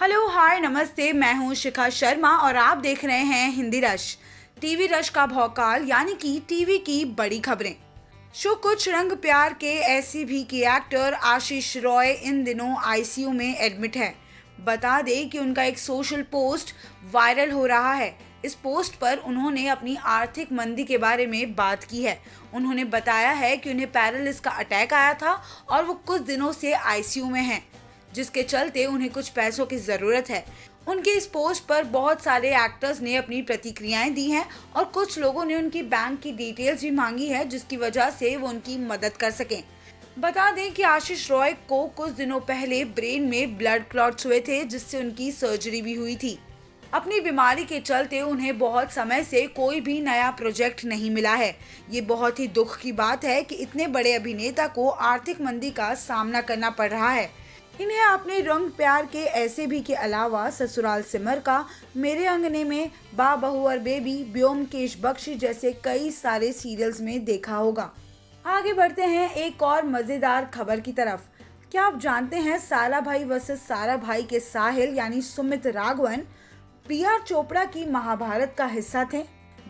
Hello hi नमस्ते, मैं हूँ शिखा शर्मा और आप देख रहे हैं हिंदी रश। टीवी रश का भौकाल, यानी कि टीवी की बड़ी खबरें। शो कुछ रंग प्यार के, ऐसी भी की एक्टर आशीष रॉय इन दिनों आईसीयू में एडमिट है। बता दें कि उनका एक सोशल पोस्ट वायरल हो रहा है। इस पोस्ट पर उन्होंने अपनी आर्थिक मंदी के बारे में बात की है। उन्होंने बताया है कि उन्हें पैरालिस का अटैक आया था और वो कुछ दिनों से आईसीयू में हैं। जिसके चलते उन्हें कुछ पैसों की ज़रूरत है। उनके इस पोस्ट पर बहुत सारे एक्टर्स ने अपनी प्रतिक्रियाएँ दी हैं और कुछ लोगों ने उनकी बैंक की डिटेल्स भी मांगी है, जिसकी वजह से वो उनकी मदद कर सकें। बता दें कि आशीष रॉय को कुछ दिनों पहले ब्रेन में ब्लड क्लॉट्स हुए थे, जिससे उनकी सर्जरी भी हुई थी। अपनी बीमारी के चलते उन्हें बहुत समय से कोई भी नया प्रोजेक्ट नहीं मिला है। ये बहुत ही दुख की बात है कि इतने बड़े अभिनेता को आर्थिक मंदी का सामना करना पड़ रहा है। इन्हें अपने रंग प्यार के ऐसे भी के अलावा ससुराल सिमर का, मेरे अंगने में बा बहू और बेबी ब्योमकेश बख्श जैसे कई सारे सीरियल्स में देखा होगा। आगे बढ़ते हैं एक और मज़ेदार खबर की तरफ़। क्या आप जानते हैं सारा भाई वर्सेस सारा भाई के साहिल यानी सुमित राघवन प्रिया चोपड़ा की महाभारत का हिस्सा थे?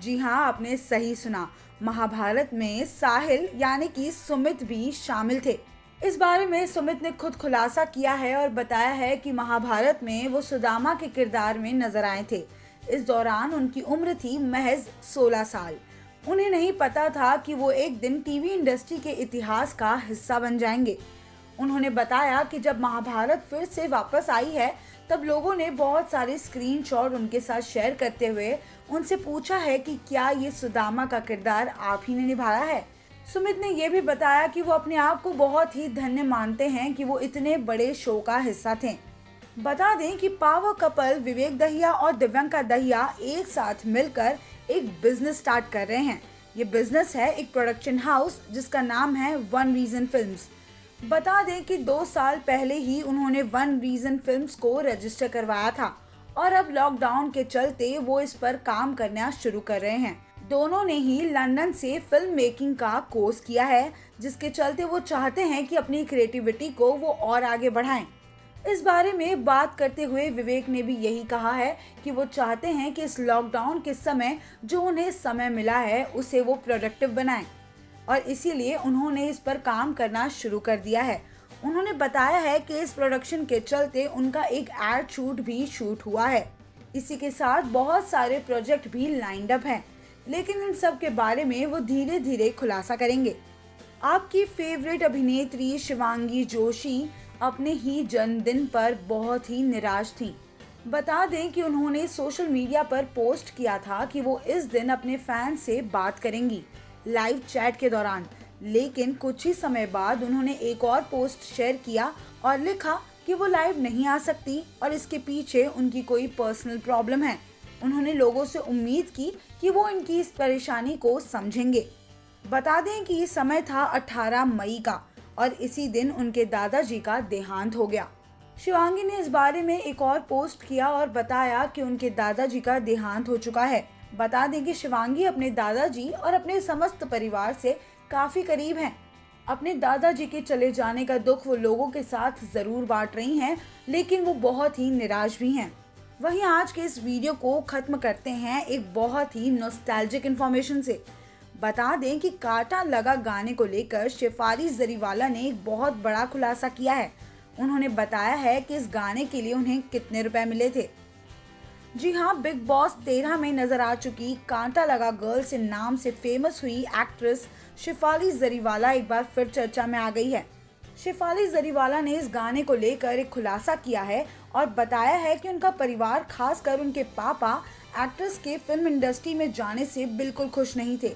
जी हाँ आपने सही सुना। महाभारत में साहिल यानी कि सुमित भी शामिल थे। इस बारे में सुमित ने खुद खुलासा किया है और बताया है कि महाभारत में वो सुदामा के किरदार में नज़र आए थे। इस दौरान उनकी उम्र थी महज 16 साल। उन्हें नहीं पता था कि वो एक दिन टीवी इंडस्ट्री के इतिहास का हिस्सा बन जाएँगे। उन्होंने बताया कि जब महाभारत फिर से वापस आई है, तब लोगों ने बहुत सारे स्क्रीनशॉट उनके साथ शेयर करते हुए उनसे पूछा है कि क्या ये सुदामा का किरदार आप ही ने निभाया है? सुमित ने यह भी बताया कि वो अपने आप को बहुत ही धन्य मानते हैं कि वो इतने बड़े शो का हिस्सा थे। बता दें कि पावर कपल, विवेक दहिया और दिव्यंका दहिया एक साथ मिलकर एक बिज़नेस स्टार्ट कर रहे हैं। ये बिज़नेस है एक प्रोडक्शन हाउस जिसका नाम है वन रीजन फिल्म्स बता दें कि दो साल पहले ही उन्होंने वन रीजन फिल्म्स को रजिस्टर करवाया था और अब लॉकडाउन के चलते वो इस पर काम करना शुरू कर रहे हैं। दोनों ने ही लंदन से फ़िल्म मेकिंग का कोर्स किया है, जिसके चलते वो चाहते हैं कि अपनी क्रिएटिविटी को वो और आगे बढ़ाएँ। इस बारे में बात करते हुए विवेक ने भी यही कहा है कि वो चाहते हैं कि इस लॉकडाउन के समय जो उन्हें समय मिला है, उसे वो प्रोडक्टिव बनाएँ। और इसीलिए उन्होंने इस पर काम करना शुरू कर दिया है। उन्होंने बताया है कि इस प्रोडक्शन के चलते उनका एक एड शूट भी शूट हुआ है। इसी के साथ बहुत सारे प्रोजेक्ट भी लाइंड अप हैं। लेकिन इन सब के बारे में वो धीरे धीरे खुलासा करेंगे। आपकी फेवरेट अभिनेत्री शिवांगी जोशी अपने ही जन्मदिन पर बहुत ही निराश थी। बता दें कि उन्होंने सोशल मीडिया पर पोस्ट किया था कि वो इस दिन अपने फ़ैन से बात करेंगी लाइव चैट के दौरान। लेकिन कुछ ही समय बाद उन्होंने एक और पोस्ट शेयर किया और लिखा कि वो लाइव नहीं आ सकती और इसके पीछे उनकी कोई पर्सनल प्रॉब्लम है। उन्होंने लोगों से उम्मीद की कि वो इनकी इस परेशानी को समझेंगे बता दें कि समय था 18 मई का और इसी दिन उनके दादाजी का देहांत हो गया शिवांगी ने इस बारे में एक और पोस्ट किया और बताया कि उनके दादाजी का देहांत हो चुका है बता दें कि शिवांगी अपने दादाजी और अपने समस्त परिवार से काफ़ी करीब हैं। अपने दादाजी के चले जाने का दुख वो लोगों के साथ ज़रूर बांट रही हैं, लेकिन वो बहुत ही निराश भी हैं। वहीं आज के इस वीडियो को ख़त्म करते हैं एक बहुत ही नोस्टैल्जिक इन्फॉर्मेशन से। बता दें कि काटा लगा गाने को लेकर शेफाली जरीवाला ने एक बहुत बड़ा खुलासा किया है। उन्होंने बताया है कि इस गाने के लिए उन्हें कितने रुपए मिले थे। जी हाँ बिग बॉस तेरह में नज़र आ चुकी कांटा लगा गर्ल से नाम से फ़ेमस हुई एक्ट्रेस शिफाली जरीवाला एक बार फिर चर्चा में आ गई है। शिफाली जरीवाला ने इस गाने को लेकर एक खुलासा किया है और बताया है कि उनका परिवार, खासकर उनके पापा, एक्ट्रेस के फ़िल्म इंडस्ट्री में जाने से बिल्कुल खुश नहीं थे।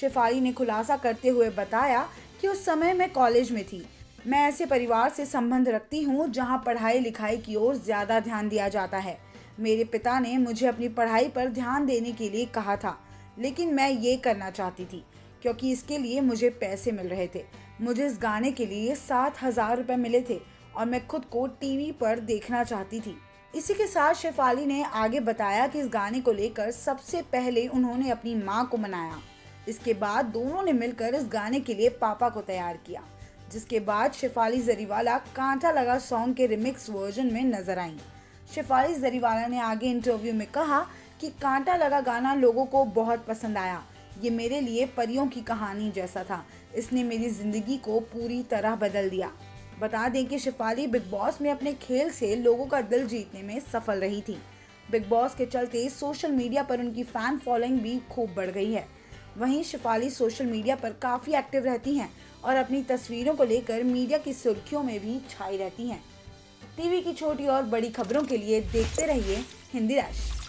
शिफाली ने खुलासा करते हुए बताया कि उस समय मैं कॉलेज में थी। मैं ऐसे परिवार से संबंध रखती हूँ जहाँ पढ़ाई लिखाई की ओर ज़्यादा ध्यान दिया जाता है। मेरे पिता ने मुझे अपनी पढ़ाई पर ध्यान देने के लिए कहा था, लेकिन मैं ये करना चाहती थी, क्योंकि इसके लिए मुझे पैसे मिल रहे थे। मुझे इस गाने के लिए सात हज़ार रुपये मिले थे और मैं खुद को टीवी पर देखना चाहती थी। इसी के साथ शेफाली ने आगे बताया कि इस गाने को लेकर सबसे पहले उन्होंने अपनी माँ को मनाया। इसके बाद दोनों ने मिलकर इस गाने के लिए पापा को तैयार किया, जिसके बाद शेफाली जरीवाला कांटा लगा सॉन्ग के रिमिक्स वर्जन में नज़र आई। शेफाली जरीवाला ने आगे इंटरव्यू में कहा कि कांटा लगा गाना लोगों को बहुत पसंद आया ये मेरे लिए परियों की कहानी जैसा था। इसने मेरी ज़िंदगी को पूरी तरह बदल दिया। बता दें कि शिफाली बिग बॉस में अपने खेल से लोगों का दिल जीतने में सफल रही थी। बिग बॉस के चलते सोशल मीडिया पर उनकी फ़ैन फॉलोइंग भी खूब बढ़ गई है। वहीं शिफाली सोशल मीडिया पर काफ़ी एक्टिव रहती हैं और अपनी तस्वीरों को लेकर मीडिया की सुर्खियों में भी छाई रहती हैं। टीवी की छोटी और बड़ी खबरों के लिए देखते रहिए हिंदी राष्ट्र